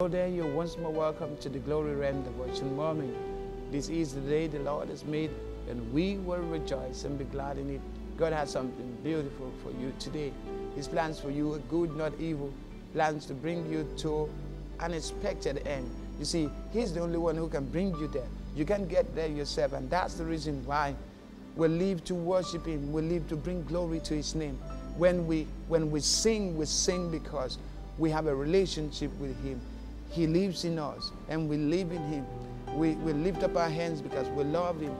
Hello there, you're once more welcome to the Glory Realm Devotion Moment. This is the day the Lord has made, and we will rejoice and be glad in it. God has something beautiful for you today. His plans for you are good, not evil. Plans to bring you to an expected end. You see, He's the only one who can bring you there. You can't get there yourself, and that's the reason why we live to worship Him. We live to bring glory to His name. When we when we sing, we sing because we have a relationship with Him. He lives in us, and we live in Him. We, we lift up our hands because we love Him.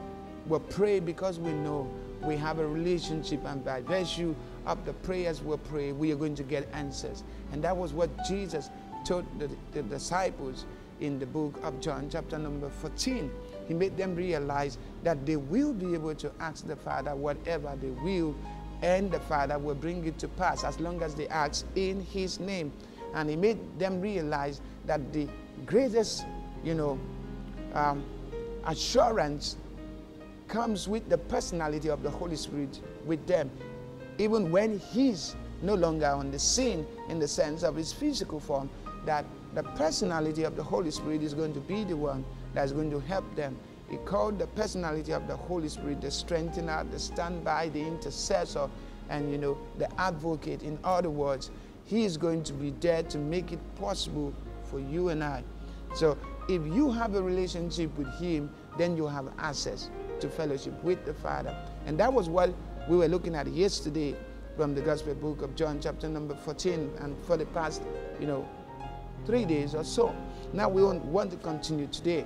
We pray because we know we have a relationship, and by virtue of the prayers we pray, we are going to get answers. And that was what Jesus told the, the disciples in the book of John, chapter number 14. He made them realize that they will be able to ask the Father whatever they will, and the Father will bring it to pass as long as they ask in His name. And He made them realize that the greatest, you know, um, assurance comes with the personality of the Holy Spirit with them, even when He's no longer on the scene in the sense of His physical form, that the personality of the Holy Spirit is going to be the one that's going to help them. He called the personality of the Holy Spirit the strengthener, the standby, the intercessor, and you know, the advocate. In other words, He is going to be there to make it possible for you and I. So if you have a relationship with Him, then you have access to fellowship with the Father. And that was what we were looking at yesterday from the Gospel book of John, chapter number 14, and for the past, you know, three days or so. Now we want to continue today.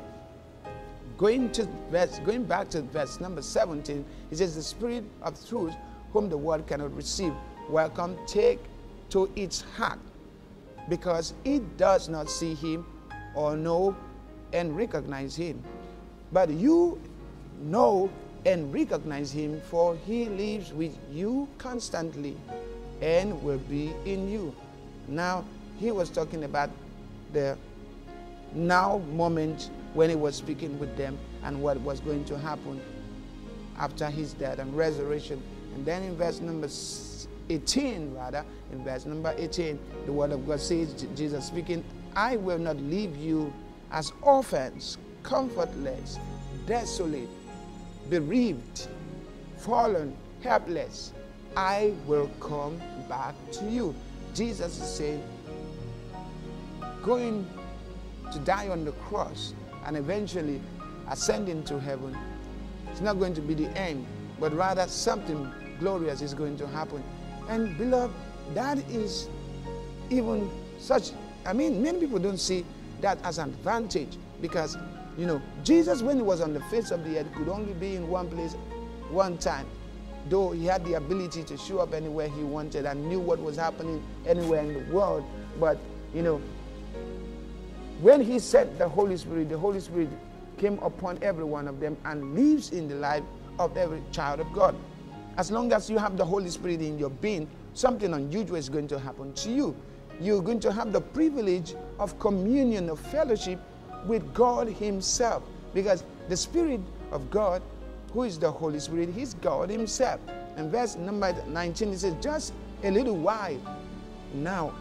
Going to verse, going back to verse number 17, it says, The Spirit of truth, whom the world cannot receive, welcome, take to its heart, because it does not see him or know and recognize him. But you know and recognize him, for he lives with you constantly and will be in you. Now, he was talking about the now moment when he was speaking with them and what was going to happen after his death and resurrection. And then in verse number 18, rather, in verse number 18, the word of God says, Jesus speaking, I will not leave you as orphans, comfortless, desolate, bereaved, fallen, helpless. I will come back to you. Jesus is saying, going to die on the cross and eventually ascending to heaven, it's not going to be the end, but rather something glorious is going to happen. And beloved, that is even such, I mean, many people don't see that as an advantage because, you know, Jesus, when he was on the face of the earth, could only be in one place one time. Though he had the ability to show up anywhere he wanted and knew what was happening anywhere in the world. But, you know, when he sent the Holy Spirit, the Holy Spirit came upon every one of them and lives in the life of every child of God. As long as you have the Holy Spirit in your being, something unusual is going to happen to you. You're going to have the privilege of communion, of fellowship with God Himself. Because the Spirit of God, who is the Holy Spirit, He's God Himself. And verse number 19, it says, Just a little while now,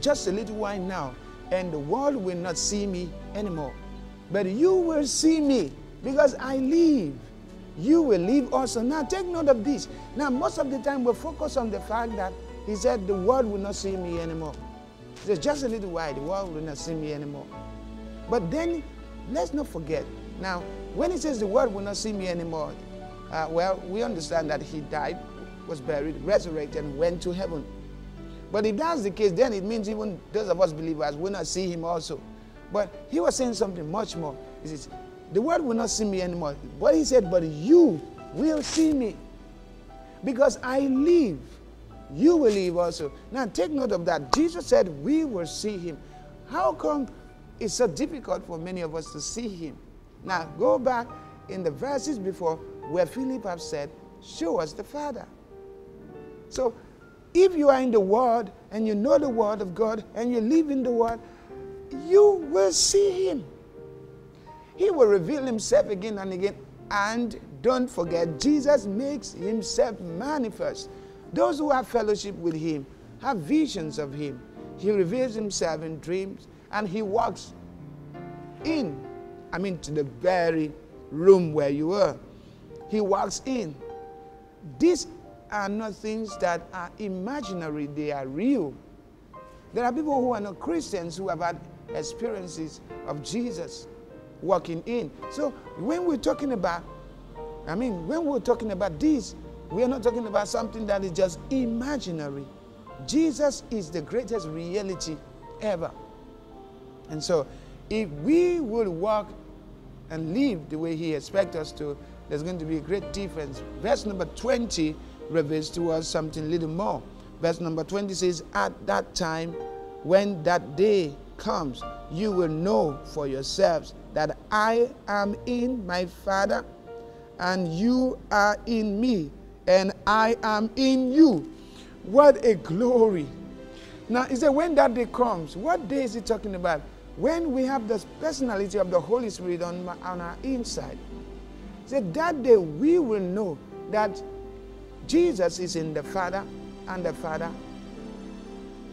just a little while now, and the world will not see me anymore. But you will see me because I live. You will leave also. Now, take note of this. Now, most of the time, we focus on the fact that he said, The world will not see me anymore. He said, Just a little while, the world will not see me anymore. But then, let's not forget. Now, when he says the world will not see me anymore, uh, well, we understand that he died, was buried, resurrected, and went to heaven. But if that's the case, then it means even those of us believers will not see him also. But he was saying something much more. He says, The world will not see me anymore. But he said, But you will see me. Because I live, you will live also. Now take note of that. Jesus said, We will see him. How come it's so difficult for many of us to see him? Now go back in the verses before where Philip have said, Show us the Father. So if you are in the Word and you know the Word of God and you live in the Word, you will see Him. He will reveal Himself again and again. And don't forget, Jesus makes Himself manifest. Those who have fellowship with Him have visions of Him. He reveals Himself in dreams and he walks in, I mean, to the very room where you were. He walks in. These are not things that are imaginary, they are real. There are people who are not Christians who have had experiences of Jesus walking in. So when we're talking about, I mean, when we're talking about this, we are not talking about something that is just imaginary. Jesus is the greatest reality ever. And so if we will walk and live the way he expects us to, there's going to be a great difference. Verse number 20 reveals to us something a little more. Verse number 20 says, At that time, when that day comes, you will know for yourselves I am in my Father, and you are in me, and I am in you. What a glory! Now, he said, when that day comes, what day is he talking about? When we have the personality of the Holy Spirit on, on our inside. He said, that day we will know that Jesus is in the Father, and the Father.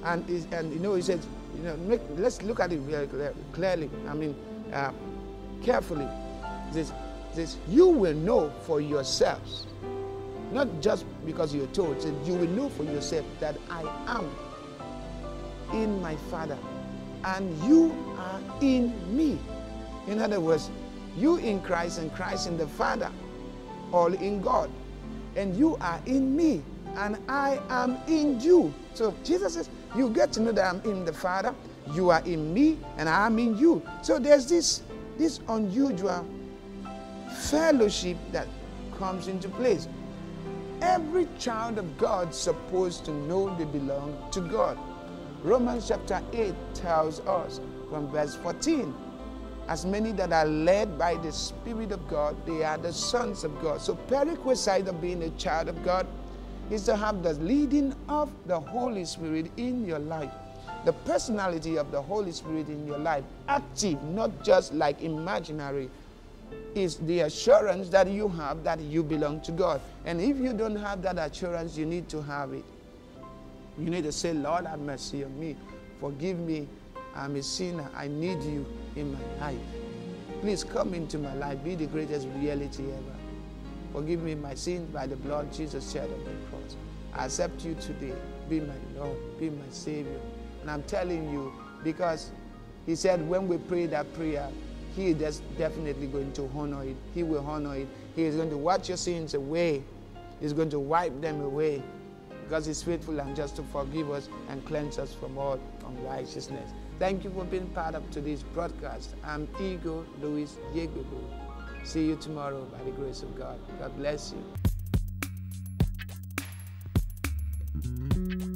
And, and you know, he said, you know, make, let's look at it very clearly. I mean, uh, carefully. This, this, you will know for yourselves, not just because you're told. Said, you will know for yourself that I am in my Father, and you are in me. In other words, you in Christ and Christ in the Father, all in God and you are in me, and I am in you. So Jesus says, You get to know that I'm in the Father, you are in me, and I am in you. So there's this, this unusual fellowship that comes into place. Every child of God supposed to know they belong to God. Romans chapter 8 tells us from verse 14 as many that are led by the Spirit of God, they are the sons of God. So, prerequisite of being a child of God is to have the leading of the Holy Spirit in your life. The personality of the Holy Spirit in your life, active, not just like imaginary, is the assurance that you have that you belong to God. And if you don't have that assurance, you need to have it. You need to say, Lord, have mercy on me. Forgive me I'm a sinner. I need you in my life. Please come into my life. Be the greatest reality ever. Forgive me my sins by the blood Jesus shed on the cross. I accept you today. Be my Lord. Be my Savior. And I'm telling you, because he said when we pray that prayer, he is definitely going to honor it. He will honor it. He is going to watch your sins away. He's going to wipe them away because he's faithful and just to forgive us and cleanse us from all unrighteousness. Thank you for being part of today's broadcast. I'm Igho Louis Yegubu. See you tomorrow by the grace of God. God bless you.